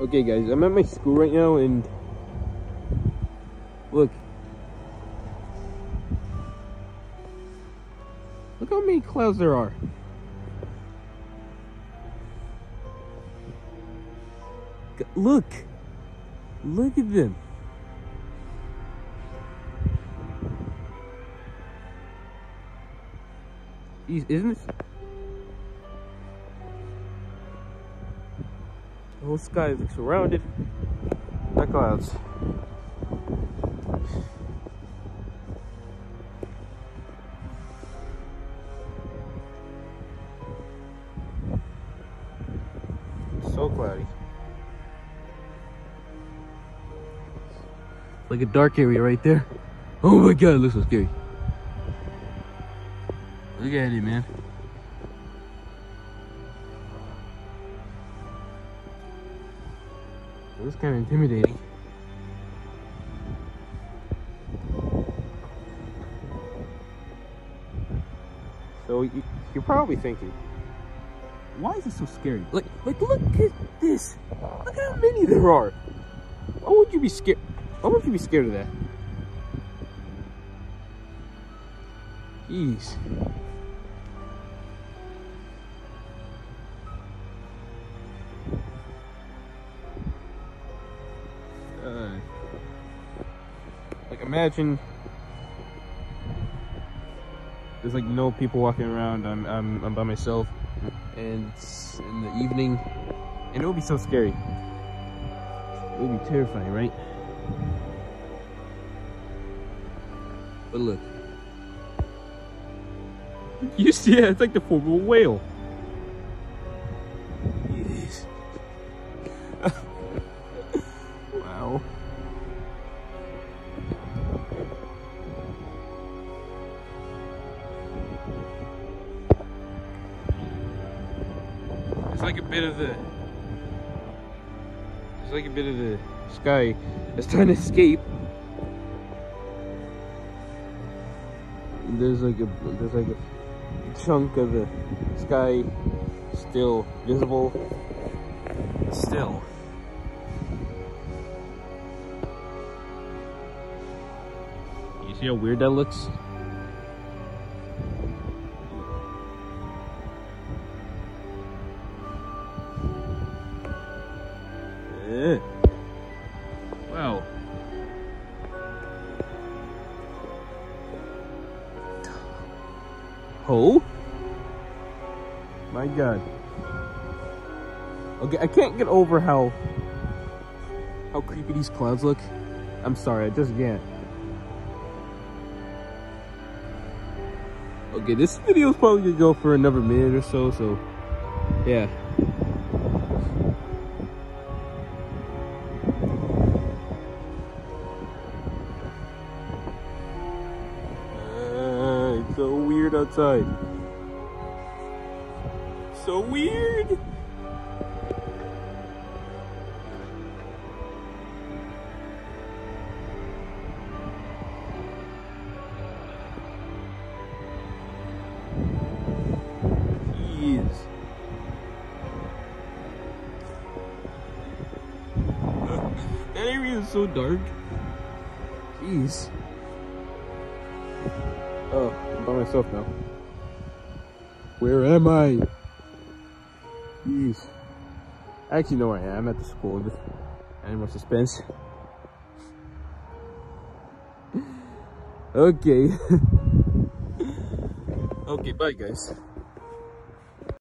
Okay guys, I'm at my school right now and look. Look how many clouds there are. Look. Look at them. Isn't this The whole sky is surrounded by clouds. so cloudy. Like a dark area right there. Oh my god, it looks so scary. Look at it, man. It was kind of intimidating. So you, you're probably thinking, why is it so scary? Like, like, look at this. Look how many there are. Why would you be scared? Why would you be scared of that? Jeez. Like imagine there's like no people walking around. I'm I'm I'm by myself, and it's in the evening, and it would be so scary. It would be terrifying, right? But look, you see it? It's like the form of a whale. Like a bit of the it's like a bit of the sky that's trying to escape. There's like a there's like a chunk of the sky still visible. Still. You see how weird that looks? Wow. Oh? My god. Okay, I can't get over how how creepy these clouds look. I'm sorry, I just can't. Okay, this video is probably gonna go for another minute or so, so yeah. Weird outside. So weird. That area is so dark. Jeez. Oh, I'm by myself now. Where am I? Jeez. I actually know where I am at the school. Just more suspense. okay. okay, bye guys.